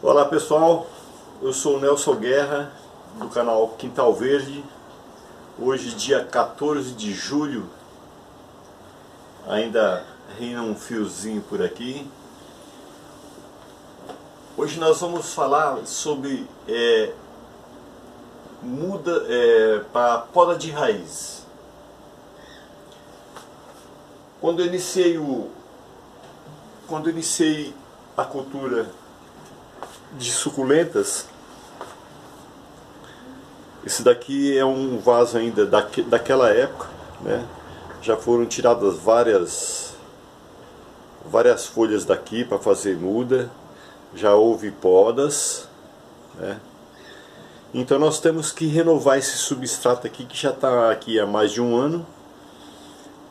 Olá pessoal, eu sou o Nelson Guerra do canal Quintal Verde. Hoje, dia 14 de julho, ainda reina um fiozinho por aqui. Hoje nós vamos falar sobre é, muda é, para poda de raiz. Quando eu iniciei o quando eu iniciei a cultura de suculentas. Esse daqui é um vaso ainda daque, daquela época, né? Já foram tiradas várias várias folhas daqui para fazer muda. Já houve podas, né? Então nós temos que renovar esse substrato aqui que já está aqui há mais de um ano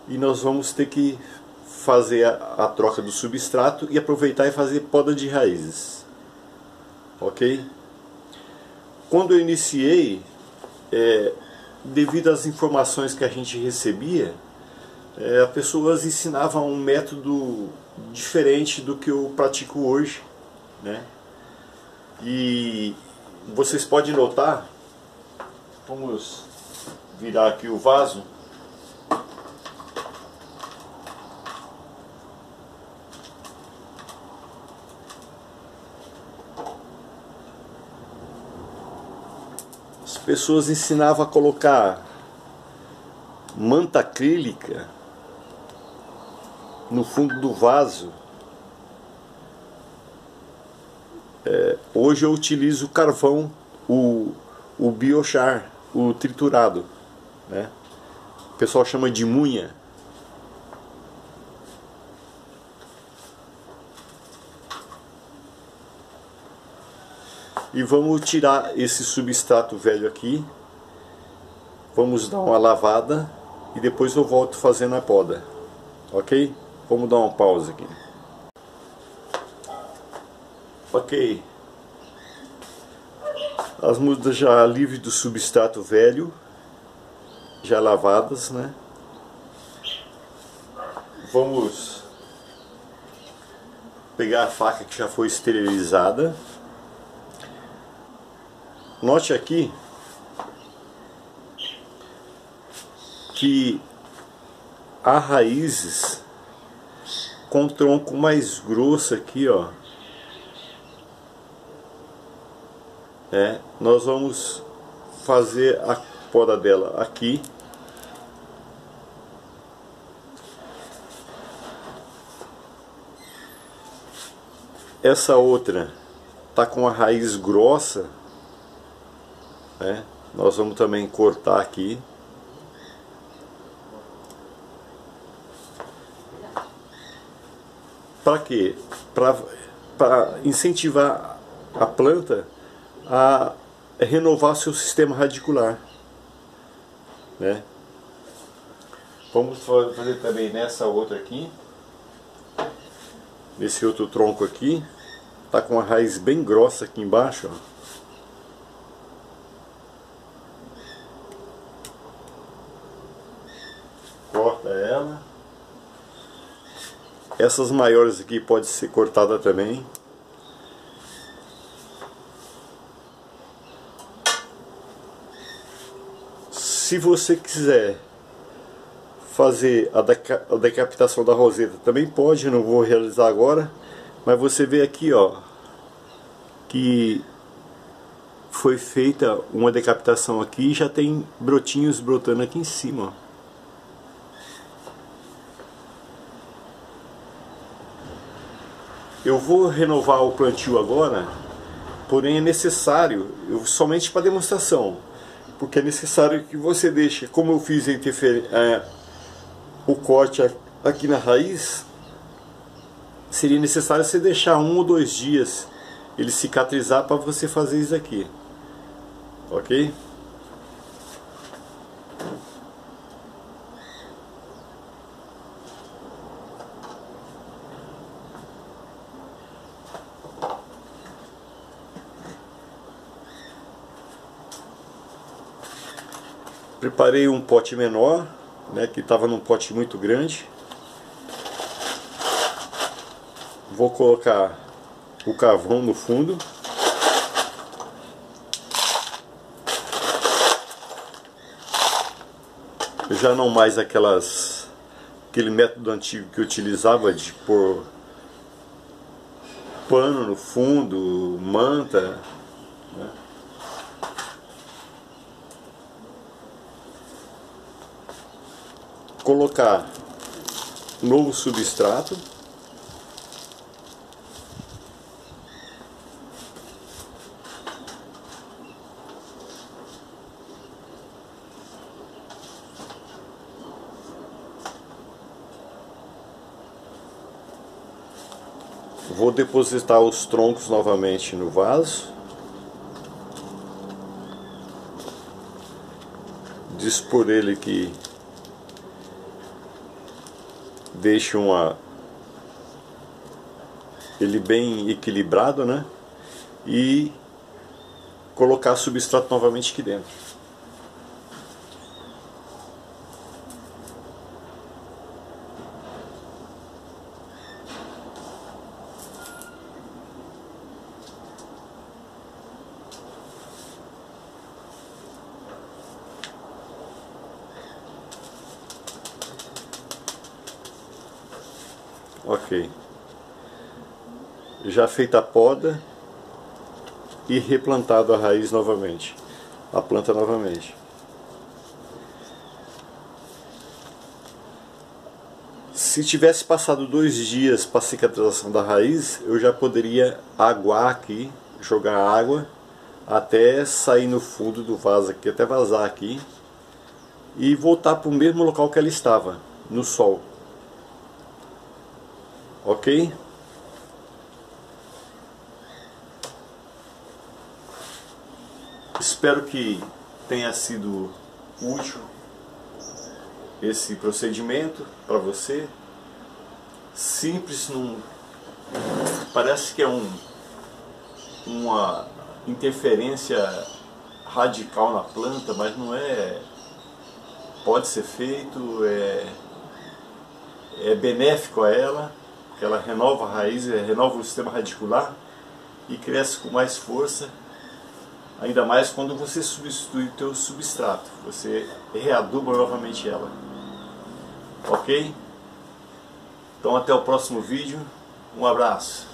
e nós vamos ter que fazer a, a troca do substrato e aproveitar e fazer poda de raízes ok? Quando eu iniciei, é, devido às informações que a gente recebia, é, as pessoas ensinavam um método diferente do que eu pratico hoje, né? E vocês podem notar, vamos virar aqui o vaso, pessoas ensinavam a colocar manta acrílica no fundo do vaso. É, hoje eu utilizo carvão, o, o biochar, o triturado. Né? O pessoal chama de munha. E vamos tirar esse substrato velho aqui. Vamos dar uma lavada e depois eu volto fazendo a poda. Ok? Vamos dar uma pausa aqui. Ok. As mudas já livres do substrato velho, já lavadas, né? Vamos pegar a faca que já foi esterilizada. Note aqui que há raízes com tronco mais grosso aqui, ó. É, nós vamos fazer a poda dela aqui. Essa outra tá com a raiz grossa né? Nós vamos também cortar aqui. Para quê? Para incentivar a planta a renovar seu sistema radicular. Né? Vamos fazer também nessa outra aqui. Nesse outro tronco aqui. Tá com a raiz bem grossa aqui embaixo, ó. Essas maiores aqui pode ser cortada também. Se você quiser fazer a, deca a decapitação da roseta, também pode, não vou realizar agora. Mas você vê aqui, ó, que foi feita uma decapitação aqui e já tem brotinhos brotando aqui em cima, ó. Eu vou renovar o plantio agora, porém é necessário, eu, somente para demonstração, porque é necessário que você deixe, como eu fiz é, o corte aqui na raiz, seria necessário você deixar um ou dois dias ele cicatrizar para você fazer isso aqui, ok? Preparei um pote menor, né, que estava num pote muito grande. Vou colocar o carvão no fundo. Já não mais aquelas aquele método antigo que eu utilizava de pôr pano no fundo, manta. Né? Colocar novo substrato. Vou depositar os troncos novamente no vaso. Dispor ele que deixe uma ele bem equilibrado, né? E colocar substrato novamente aqui dentro. Ok. Já feita a poda e replantado a raiz novamente. A planta novamente. Se tivesse passado dois dias para cicatrização da raiz, eu já poderia aguar aqui, jogar água até sair no fundo do vaso aqui, até vazar aqui e voltar para o mesmo local que ela estava, no sol ok? Espero que tenha sido útil esse procedimento para você. Simples, não parece que é um, uma interferência radical na planta, mas não é. Pode ser feito, é, é benéfico a ela que ela renova a raiz, é, renova o sistema radicular e cresce com mais força, ainda mais quando você substitui o teu substrato, você readuba novamente ela. Ok? Então até o próximo vídeo, um abraço.